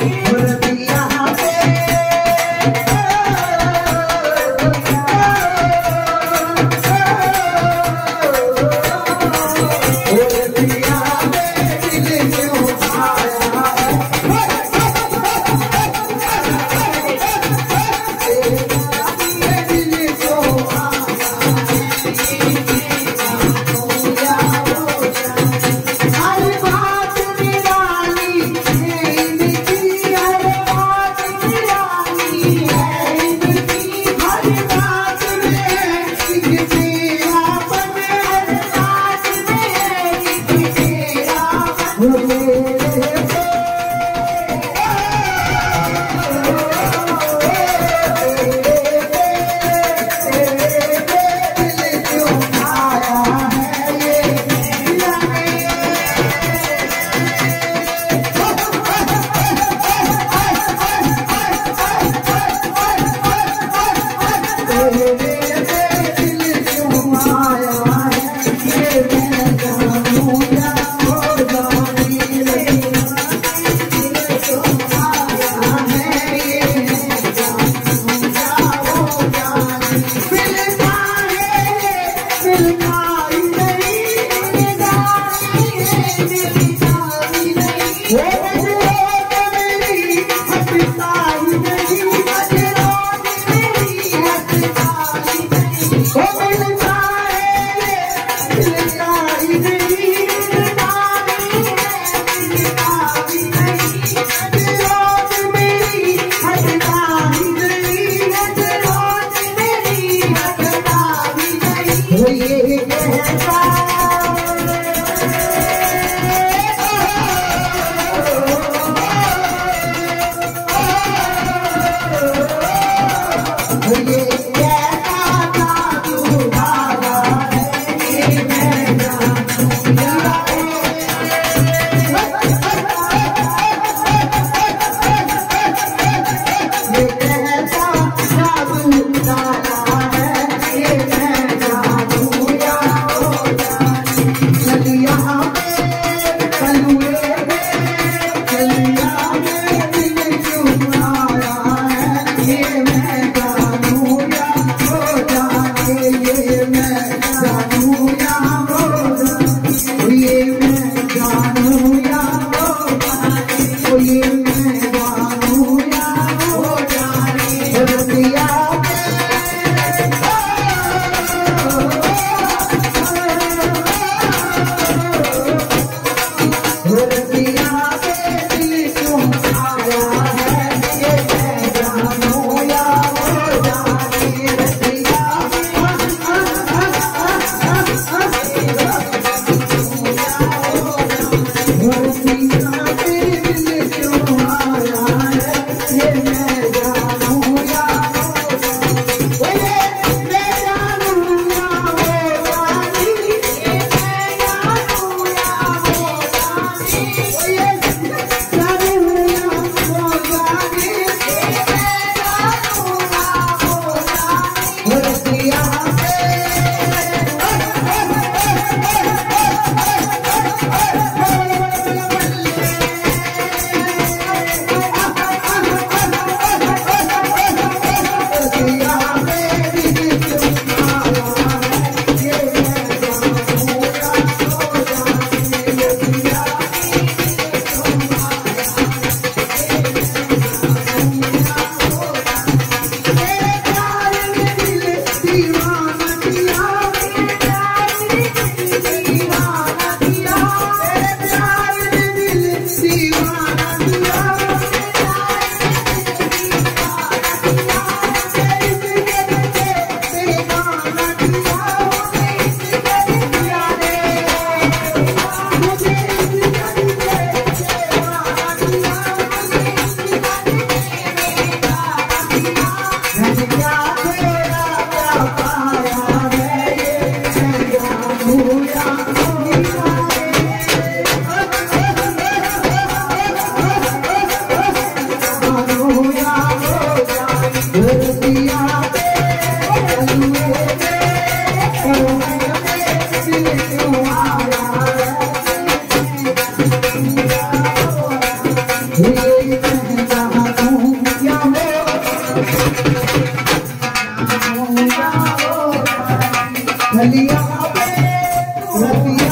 Would it Música Nadia Nadia